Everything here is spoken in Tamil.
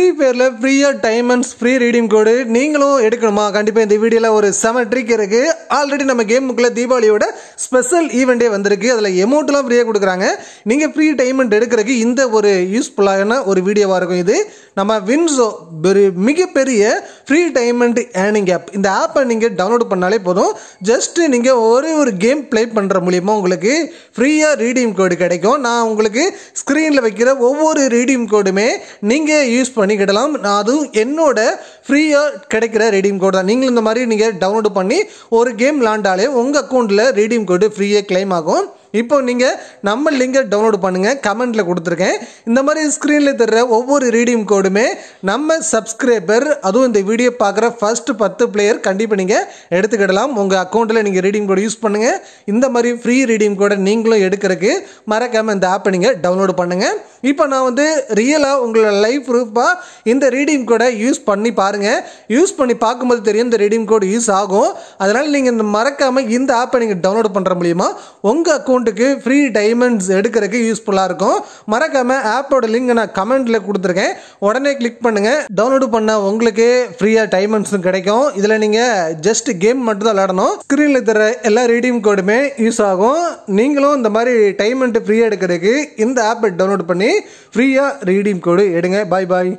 ஃப்ரீ ஃபயரில் ஃப்ரீயாக டைமண்ட்ஸ் ஃப்ரீ ரீடிங் கோடு நீங்களும் எடுக்கணுமா? கண்டிப்பாக இந்த வீடியோவில் ஒரு செம ட்ரிக் இருக்குது ஆல்ரெடி நம்ம கேமுக்குள்ளே தீபாவளியோட ஸ்பெஷல் ஈவெண்ட்டே வந்திருக்கு. அதில் எமௌண்ட்லாம் ஃப்ரீயாக கொடுக்குறாங்க. நீங்கள் ஃப்ரீ டைமண்ட் எடுக்கிறதுக்கு இந்த ஒரு யூஸ்ஃபுல்லான ஒரு வீடியோவாக இருக்கும் இது. நம்ம வின்ஸோ ஒரு மிகப்பெரிய ஃப்ரீ டைமண்ட் ஏர்னிங் ஆப் இந்த ஆப்பை நீங்கள் டவுன்லோட் பண்ணாலே போதும். ஜஸ்ட்டு நீங்கள் ஒரே ஒரு கேம் ப்ளே பண்ணுற மூலியமாக உங்களுக்கு ஃப்ரீயாக ரீடீம் கோடு கிடைக்கும். நான் உங்களுக்கு ஸ்க்ரீனில் வைக்கிற ஒவ்வொரு ரீடீம் கோடுமே நீங்கள் யூஸ் பண்ணிக்கிடலாம். நான் அதுவும் என்னோட ஃப்ரீயாக கிடைக்கிற ரீடீம் கோடு தான். நீங்களும் இந்த மாதிரி நீங்கள் டவுன்லோட் பண்ணி ஒரு கேம் விளாண்டாலே உங்கள் அக்கௌண்ட்டில் ரீடீம் கோடு ஃப்ரீயாக கிளைம் ஆகும். இப்போ நீங்கள் நம்ம லிங்கை டவுன்லோட் பண்ணுங்கள் கமெண்ட்டில் கொடுத்துருக்கேன். இந்த மாதிரி ஸ்க்ரீனில் தர்ற ஒவ்வொரு ரீடிங் கோடுமே நம்ம சப்ஸ்கிரைபர் அதுவும் இந்த வீடியோ பார்க்குற ஃபஸ்ட்டு பத்து பிளேயர் கண்டிப்பாக நீங்கள் எடுத்துக்கிடலாம். உங்கள் அக்கௌண்ட்டில் நீங்கள் ரீடிங் கோடு யூஸ் பண்ணுங்கள் இந்த மாதிரி ஃப்ரீ ரீடிங் கோடை நீங்களும் எடுக்கிறதுக்கு மறக்காமல் இந்த ஆப்பை நீங்கள் டவுன்லோட் பண்ணுங்கள் இப்போ நான் வந்து ரியலாக உங்களோட லைஃப் ப்ரூஃபாக இந்த ரீடிங் கோடை யூஸ் பண்ணி பாருங்கள் யூஸ் பண்ணி பார்க்கும்போது தெரியும் இந்த ரீடிங் கோடு யூஸ் ஆகும். அதனால் நீங்கள் இந்த மறக்காமல் இந்த ஆப்பை நீங்கள் டவுன்லோட் பண்ணுற மூலிமா உங்கள் அக்கௌண்ட்டுக்கு ஃப்ரீ டைமண்ட்ஸ் எடுக்கிறதுக்கு யூஸ்ஃபுல்லாக இருக்கும். மறக்காமல் ஆப்போட லிங்க் நான் கமெண்ட்டில் கொடுத்துருக்கேன். உடனே கிளிக் பண்ணுங்கள் டவுன்லோடு பண்ண உங்களுக்கு ஃப்ரீயாக டைமண்ட்ஸும் கிடைக்கும். இதில் நீங்கள் ஜஸ்ட் கேம் மட்டும் தான் விளாடணும் ஸ்க்ரீனில் தர எல்லா ரீடிங் கோடுமே யூஸ் ஆகும். நீங்களும் இந்த மாதிரி டைமண்ட் ஃப்ரீயாக எடுக்கிறதுக்கு இந்த ஆப்பை டவுன்லோட் பண்ணி ஃப்ரீயாக ரீடிங் கோடு எடுங்க. பாய் பாய்